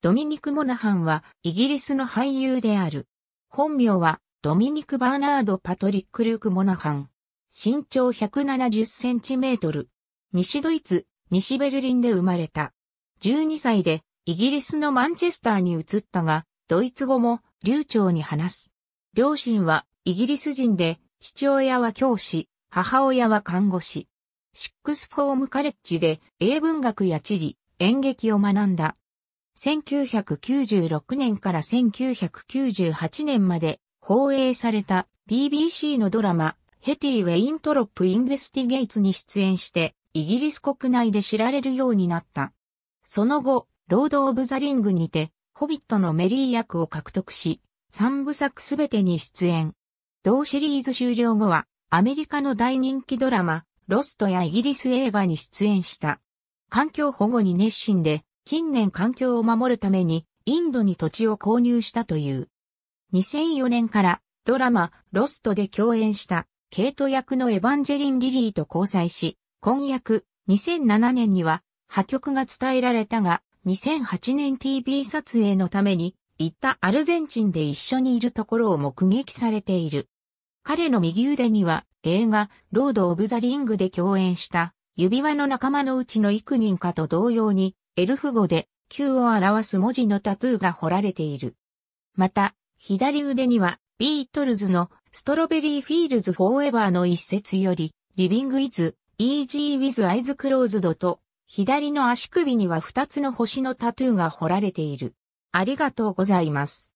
ドミニク・モナハンはイギリスの俳優である。本名はドミニク・バーナード・パトリック・ルーク・モナハン。身長170センチメートル。西ドイツ、西ベルリンで生まれた。12歳でイギリスのマンチェスターに移ったが、ドイツ語も流暢に話す。両親はイギリス人で、父親は教師、母親は看護師。シックスフォームカレッジで英文学や地理、演劇を学んだ。1996年から1998年まで放映された BBC のドラマヘティ・ウェイントロップ・インベスティゲイツに出演してイギリス国内で知られるようになった。その後、ロード・オブ・ザ・リングにてホビットのメリー役を獲得し、3部作すべてに出演。同シリーズ終了後はアメリカの大人気ドラマロストやイギリス映画に出演した。環境保護に熱心で近年環境を守るためにインドに土地を購入したという。2004年からドラマロストで共演したケイト役のエヴァンジェリン・リリーと交際し、婚約2007年には破局が伝えられたが2008年 TV 撮影のために行ったアルゼンチンで一緒にいるところを目撃されている。彼の右腕には映画ロード・オブ・ザ・リングで共演した指輪の仲間のうちの幾人かと同様にエルフ語で Q を表す文字のタトゥーが彫られている。また、左腕にはビートルズのストロベリーフィールズフォーエバーの一節より、 Living is easy with eyes closed と、左の足首には二つの星のタトゥーが彫られている。ありがとうございます。